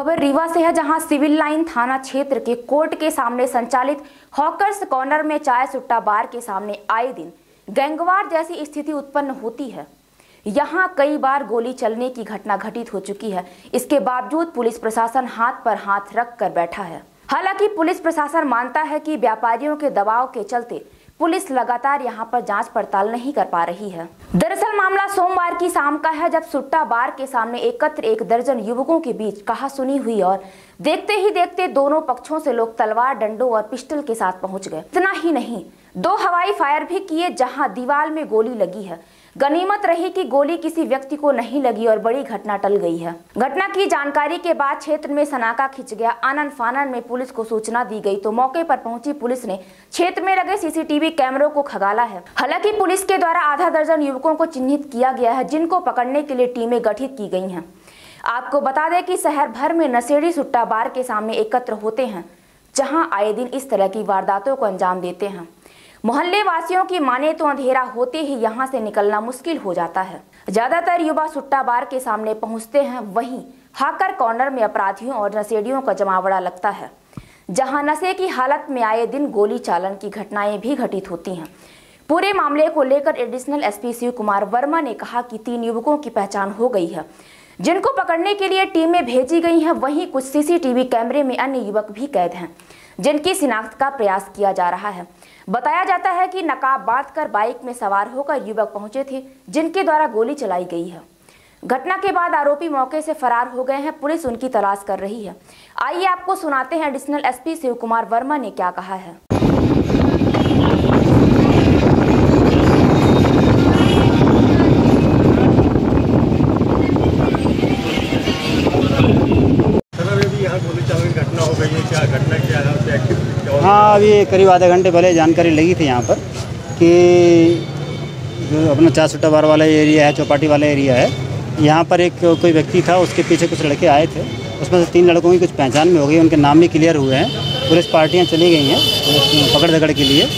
खबर रीवा से है, जहाँ सिविल लाइन थाना क्षेत्र के कोर्ट के सामने संचालित हॉकर्स कॉर्नर में चाय सुट्टा बार के सामने आए दिन गैंगवार जैसी स्थिति उत्पन्न होती है। यहाँ कई बार गोली चलने की घटना घटित हो चुकी है। इसके बावजूद पुलिस प्रशासन हाथ पर हाथ रख कर बैठा है। हालाँकि पुलिस प्रशासन मानता है कि व्यापारियों के दबाव के चलते पुलिस लगातार यहाँ पर जाँच पड़ताल नहीं कर पा रही है। दरअसल मामला सोमवार की शाम का है, जब सुट्टा बार के सामने एकत्र एक दर्जन युवकों के बीच कहा सुनी हुई और देखते ही देखते दोनों पक्षों से लोग तलवार, डंडों और पिस्टल के साथ पहुँच गए। इतना ही नहीं, दो हवाई फायर भी किए जहाँ दीवार में गोली लगी है। गनीमत रही कि गोली किसी व्यक्ति को नहीं लगी और बड़ी घटना टल गई है। घटना की जानकारी के बाद क्षेत्र में सनाका खिंच गया। आनंद फानन में पुलिस को सूचना दी गई तो मौके पर पहुँची पुलिस ने क्षेत्र में लगे सीसीटीवी कैमरों को खगाला है। हालाँकि पुलिस के द्वारा आधा दर्जन युवकों को चिन्हित किया गया है, जिनको पकड़ने के लिए टीमें गठित की गई है। आपको बता दें कि शहर भर में नशेड़ी सुट्टा बार के सामने एकत्र होते हैं, जहाँ आए दिन इस तरह की वारदातों को अंजाम देते हैं। मोहल्ले वासियों की माने तो अंधेरा होते ही यहाँ से निकलना मुश्किल हो जाता है। ज़्यादातर युवा सुट्टा बार के सामने पहुँचते हैं, वहीं हाकर कॉर्नर में अपराधियों और नशेड़ियों का जमावड़ा लगता है। जहाँ नशे की हालत में आए दिन गोली चालन की घटनाएँ भी घटित होती हैं। पूरे मामले को लेकर एडिशनल एसपी शिव कुमार वर्मा ने कहा कि तीन युवकों की पहचान हो गई है। जिनको पकड़ने के लिए टीमें भेजी गई हैं, वहीं कुछ सीसीटीवी कैमरे में अन्य युवक भी कैद हैं, जिनकी शिनाख्त का प्रयास किया जा रहा है। बताया जाता है कि नकाब बाँध कर बाइक में सवार होकर युवक पहुँचे थे, जिनके द्वारा गोली चलाई गई है। घटना के बाद आरोपी मौके से फरार हो गए हैं, पुलिस उनकी तलाश कर रही है। आइए आपको सुनाते हैं एडिशनल एसपी शिव कुमार वर्मा ने क्या कहा है घटना हो गई है क्या घटना क्या है, अभी करीब आधे घंटे पहले जानकारी लगी थी यहाँ पर कि जो अपना चार सुट्टा बार वाला एरिया है, चौपाटी वाला एरिया है, यहाँ पर एक कोई व्यक्ति था, उसके पीछे कुछ लड़के आए थे, उसमें से तीन लड़कों की कुछ पहचान में हो गई, उनके नाम भी क्लियर हुए हैं, पुलिस पार्टियाँ चली गई हैं पकड़ दकड़ के लिए,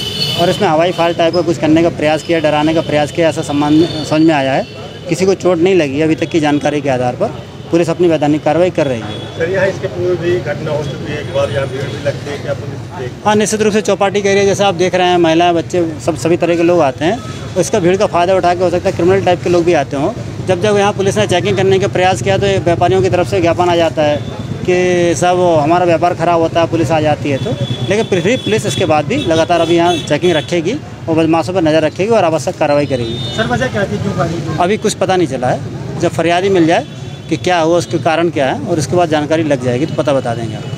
और इसमें हवाई फायर टाइप का कुछ करने का प्रयास किया, डराने का प्रयास किया, ऐसा सम्मान, समझ में आया है, किसी को चोट नहीं लगी, अभी तक की जानकारी के आधार पर, पुलिस अपनी वैधानिक कार्रवाई कर रही है। सर यहाँ इसके पूर्व भी घटना हो चुकी है। एक बार यहाँ भीड़ भी लगती है क्या पुलिस हाँ निश्चित रूप से चौपाटी के एरिया जैसे आप देख रहे हैं महिलाएँ बच्चे सब सभी तरह के लोग आते हैं। इसका भीड़ का फ़ायदा उठा के हो सकता है क्रिमिनल टाइप के लोग भी आते हों। जब जब यहाँ पुलिस ने चेकिंग करने का प्रयास किया तो व्यापारियों की तरफ़ से ज्ञापन आ जाता है कि सब हमारा व्यापार खराब होता है पुलिस आ जाती है तो। लेकिन फिर भी पुलिस इसके बाद भी लगातार अभी यहाँ चेकिंग रखेगी और बदमाशों पर नज़र रखेगी और आवश्यक कार्रवाई करेगी। सर वजह क्या थी? क्यों अभी कुछ पता नहीं चला है। जब फरियादी मिल जाए कि क्या हुआ, उसके कारण क्या है, और उसके बाद जानकारी लग जाएगी तो पता बता देंगे आप।